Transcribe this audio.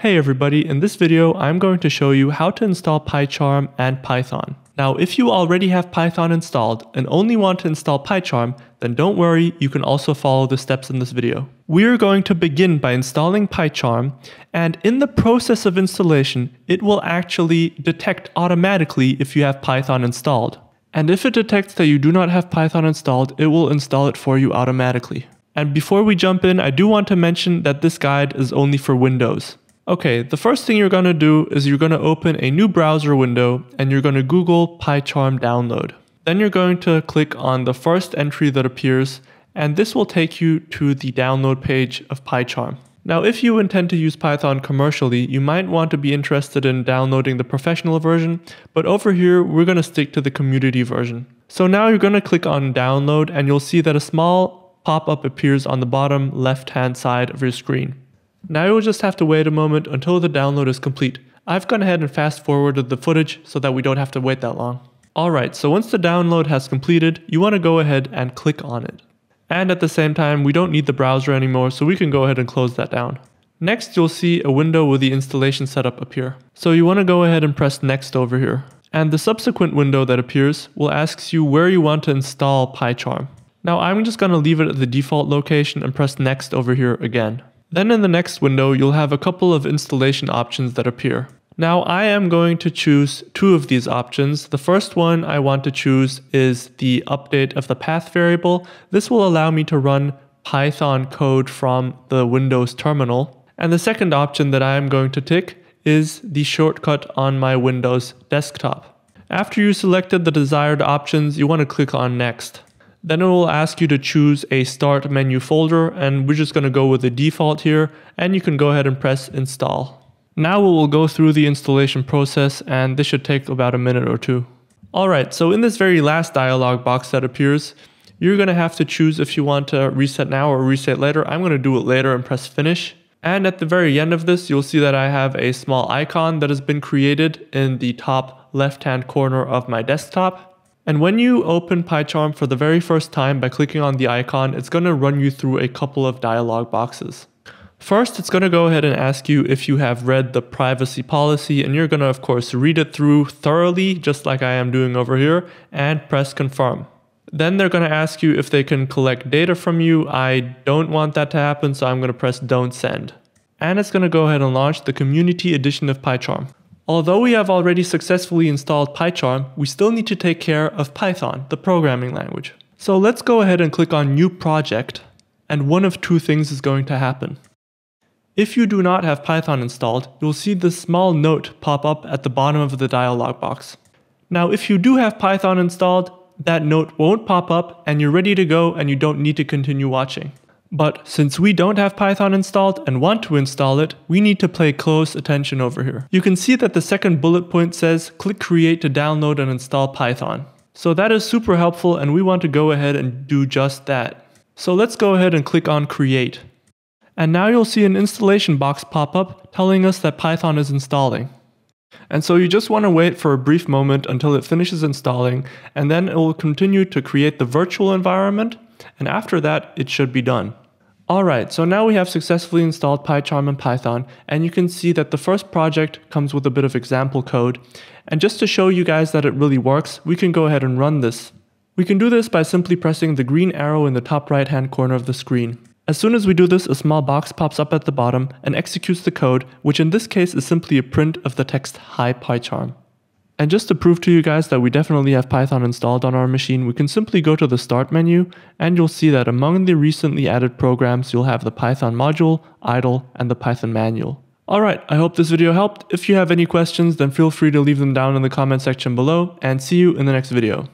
Hey everybody, in this video I'm going to show you how to install PyCharm and Python. Now if you already have Python installed and only want to install PyCharm, then don't worry, you can also follow the steps in this video. We are going to begin by installing PyCharm and in the process of installation, it will actually detect automatically if you have Python installed. And if it detects that you do not have Python installed, it will install it for you automatically. And before we jump in, I do want to mention that this guide is only for Windows. Okay, the first thing you're gonna do is you're gonna open a new browser window and you're gonna Google PyCharm download. Then you're going to click on the first entry that appears and this will take you to the download page of PyCharm. Now, if you intend to use Python commercially, you might want to be interested in downloading the professional version, but over here, we're going to stick to the community version. So now you're going to click on download and you'll see that a small pop-up appears on the bottom left-hand side of your screen. Now you'll just have to wait a moment until the download is complete. I've gone ahead and fast forwarded the footage so that we don't have to wait that long. Alright, so once the download has completed, you want to go ahead and click on it. And at the same time, we don't need the browser anymore, so we can go ahead and close that down. Next, you'll see a window with the installation setup appear. So you want to go ahead and press next over here. And the subsequent window that appears will ask you where you want to install PyCharm. Now I'm just going to leave it at the default location and press next over here again. Then in the next window, you'll have a couple of installation options that appear. Now I am going to choose two of these options. The first one I want to choose is the update of the path variable. This will allow me to run Python code from the Windows terminal. And the second option that I am going to tick is the shortcut on my Windows desktop. After you selected the desired options, you want to click on next. Then it will ask you to choose a start menu folder and we're just going to go with the default here and you can go ahead and press install. Now we will go through the installation process and this should take about a minute or two. Alright, so in this very last dialog box that appears, you're going to have to choose if you want to reset now or reset later. I'm going to do it later and press finish. And at the very end of this, you'll see that I have a small icon that has been created in the top left-hand corner of my desktop. And when you open PyCharm for the very first time by clicking on the icon, it's going to run you through a couple of dialog boxes. First, it's going to go ahead and ask you if you have read the privacy policy, and you're going to, of course, read it through thoroughly, just like I am doing over here, and press confirm. Then they're going to ask you if they can collect data from you. I don't want that to happen, so I'm going to press don't send. And it's going to go ahead and launch the community edition of PyCharm. Although we have already successfully installed PyCharm, we still need to take care of Python, the programming language. So let's go ahead and click on new project, and one of two things is going to happen. If you do not have Python installed, you'll see this small note pop up at the bottom of the dialog box. Now if you do have Python installed, that note won't pop up and you're ready to go and you don't need to continue watching. But since we don't have Python installed and want to install it, we need to pay close attention over here. You can see that the second bullet point says click create to download and install Python. So that is super helpful and we want to go ahead and do just that. So let's go ahead and click on create. And now you'll see an installation box pop up telling us that Python is installing. And so you just want to wait for a brief moment until it finishes installing, and then it will continue to create the virtual environment, and after that, it should be done. Alright, so now we have successfully installed PyCharm and Python, and you can see that the first project comes with a bit of example code. And just to show you guys that it really works, we can go ahead and run this. We can do this by simply pressing the green arrow in the top right hand corner of the screen. As soon as we do this, a small box pops up at the bottom and executes the code, which in this case is simply a print of the text Hi PyCharm. And just to prove to you guys that we definitely have Python installed on our machine, we can simply go to the Start menu, and you'll see that among the recently added programs, you'll have the Python module, IDLE, and the Python manual. Alright, I hope this video helped. If you have any questions, then feel free to leave them down in the comment section below, and see you in the next video.